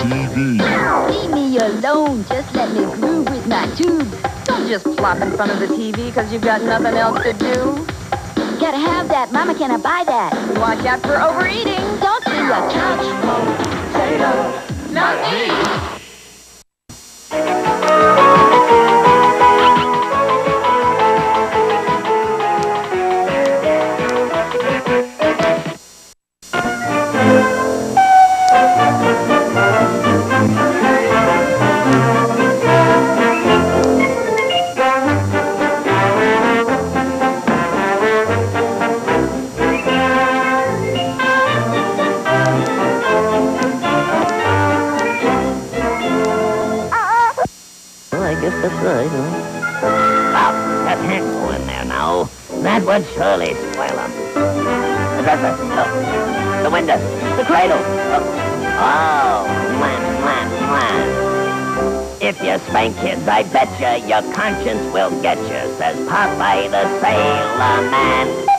TV. Leave me alone. Just let me groove with my tube. Don't just plop in front of the TV because you've got nothing else to do. Gotta have that. Mama, can I buy that? Watch out for overeating. Don't do a couch. I guess that's right, huh? Oh, that handful in there now. That would surely spoil them. The dresser. Oh. The window. The cradle. Oh, oh man, man, man. If you spank kids, I bet you your conscience will get you, says Popeye the Sailor Man.